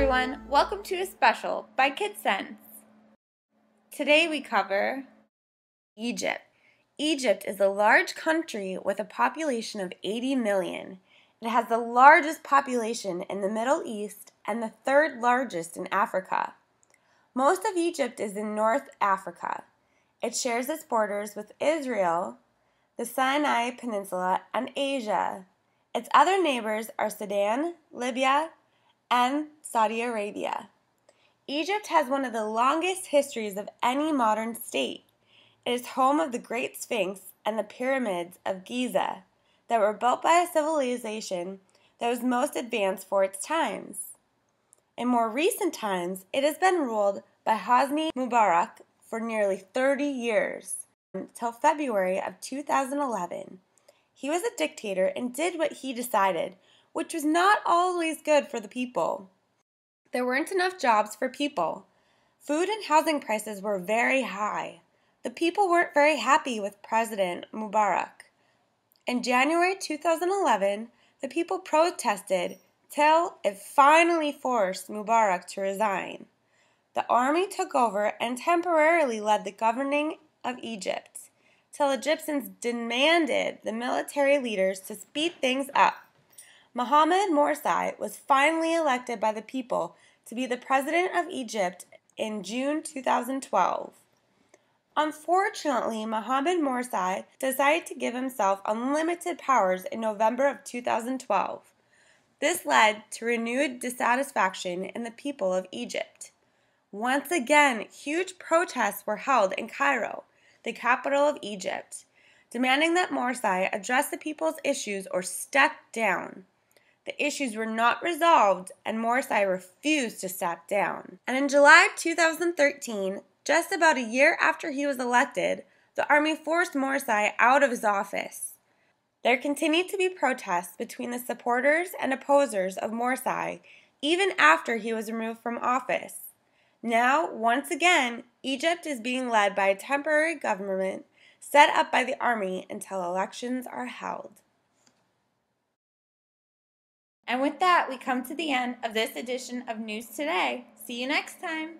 everyone, welcome to a special by KidSenz. Today we cover Egypt. Egypt is a large country with a population of 80 million. It has the largest population in the Middle East and the third largest in Africa. Most of Egypt is in North Africa. It shares its borders with Israel, the Sinai Peninsula, and Asia. Its other neighbors are Sudan, Libya, and Saudi Arabia. Egypt has one of the longest histories of any modern state. It is home of the Great Sphinx and the pyramids of Giza that were built by a civilization that was most advanced for its times. In more recent times, it has been ruled by Hosni Mubarak for nearly 30 years until February of 2011. He was a dictator and did what he decided, which was not always good for the people. There weren't enough jobs for people. Food and housing prices were very high. The people weren't very happy with President Mubarak. In January 2011, the people protested till it finally forced Mubarak to resign. The army took over and temporarily led the governing of Egypt till Egyptians demanded the military leaders to speed things up. Mohamed Morsi was finally elected by the people to be the president of Egypt in June 2012. Unfortunately, Mohamed Morsi decided to give himself unlimited powers in November of 2012. This led to renewed dissatisfaction in the people of Egypt. Once again, huge protests were held in Cairo, the capital of Egypt, demanding that Morsi address the people's issues or step down. The issues were not resolved, and Morsi refused to step down. And in July 2013, just about a year after he was elected, the army forced Morsi out of his office. There continued to be protests between the supporters and opposers of Morsi even after he was removed from office. Now, once again, Egypt is being led by a temporary government set up by the army until elections are held. And with that, we come to the end of this edition of News Today. See you next time.